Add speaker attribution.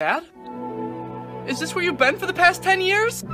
Speaker 1: Dad? Is this where you've been for the past 10 years?